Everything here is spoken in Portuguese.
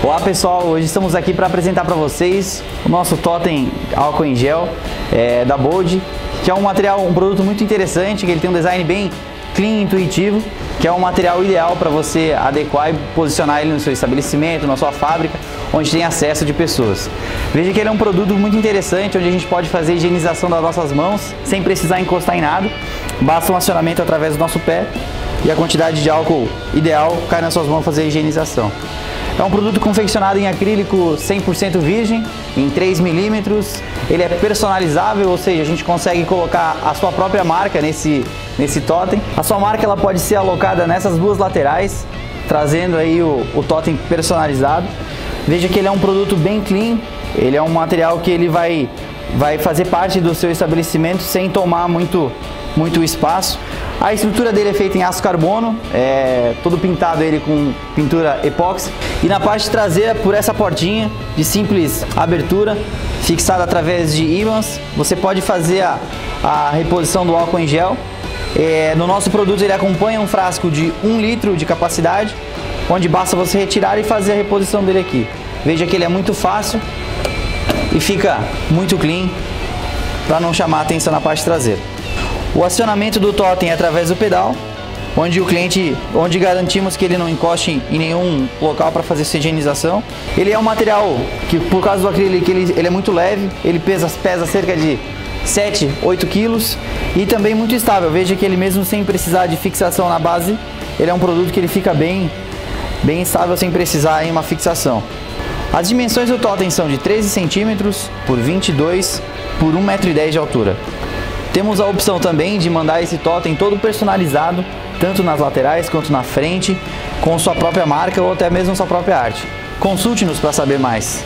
Olá pessoal, hoje estamos aqui para apresentar para vocês o nosso totem álcool em gel é, da Bold, que é um material, um produto muito interessante, que ele tem um design bem clean, intuitivo, que é um material ideal para você adequar e posicionar ele no seu estabelecimento, na sua fábrica, onde tem acesso de pessoas. Veja que ele é um produto muito interessante, onde a gente pode fazer higienização das nossas mãos sem precisar encostar em nada. Basta um acionamento através do nosso pé e a quantidade de álcool ideal cai nas suas mãos fazer a higienização. É um produto confeccionado em acrílico 100% virgem, em 3 milímetros. Ele é personalizável, ou seja, a gente consegue colocar a sua própria marca nesse, nesse totem. A sua marca ela pode ser alocada nessas duas laterais, trazendo aí o, o totem personalizado. Veja que ele é um produto bem clean, ele é um material que ele vai, vai fazer parte do seu estabelecimento sem tomar muito, muito espaço. A estrutura dele é feita em aço carbono, é todo pintado ele com pintura epóxi. E na parte traseira, por essa portinha de simples abertura, fixada através de ímãs, você pode fazer a, a reposição do álcool em gel. É, no nosso produto ele acompanha um frasco de 1 litro de capacidade, onde basta você retirar e fazer a reposição dele aqui. Veja que ele é muito fácil e fica muito clean para não chamar atenção na parte traseira. O acionamento do totem é através do pedal, onde o cliente, onde garantimos que ele não encoste em nenhum local para fazer sua higienização. Ele é um material que, por causa do acrílico, ele, ele é muito leve, ele pesa, pesa cerca de 7, 8 quilos e também muito estável. Veja que ele mesmo sem precisar de fixação na base, ele é um produto que ele fica bem, bem estável sem precisar em uma fixação. As dimensões do totem são de 13 centímetros por 22 por 1,10 m de altura. Temos a opção também de mandar esse totem todo personalizado, tanto nas laterais quanto na frente, com sua própria marca ou até mesmo sua própria arte. Consulte-nos para saber mais.